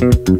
No.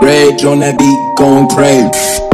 Rage on that beat, going crazy.